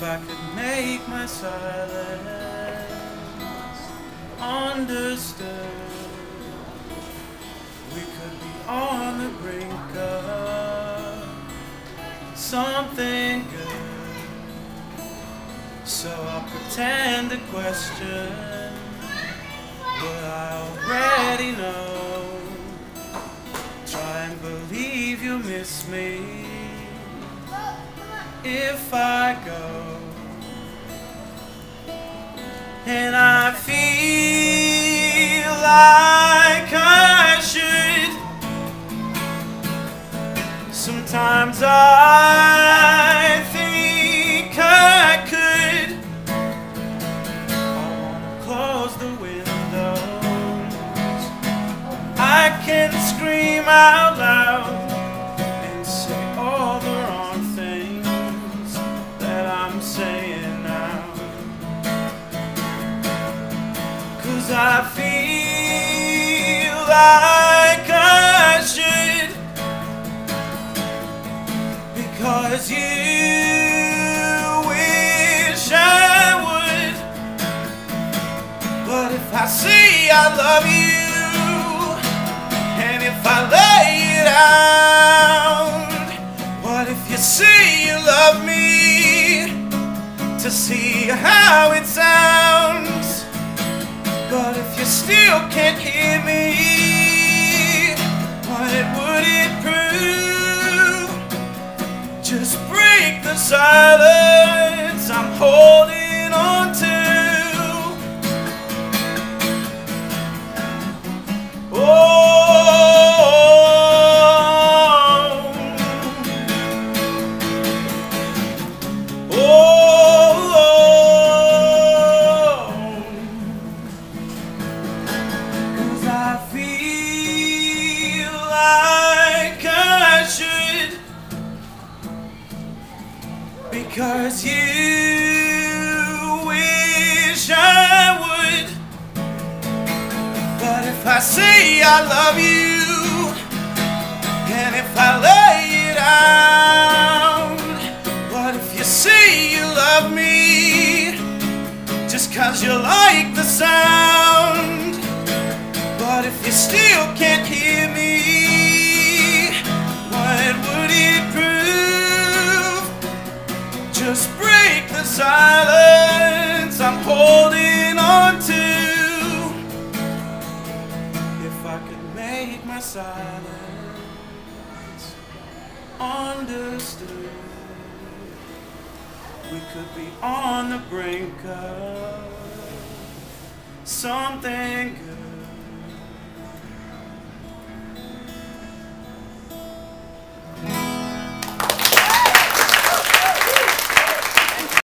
If I could make my silence understood, we could be on the brink of something good. So I'll pretend to question what I already know. Try and believe you miss me if I go. And I feel like I should. Sometimes I think I could. I wanna close the windows. I can scream out loud I feel like I should. Because you wish I would. But if I say I love you, and if I lay it out, what if you say you love me to see how it sounds? Still can't hear me, what would it prove? Just break the silence I'm holding on to. Like I should Because you wish I would. But if I say I love you And if I lay it out What if you say you love me? Just cause you like the sound. But if you still can't hear me Break the silence I'm holding on to. If I could make my silence understood We could be on the brink of something good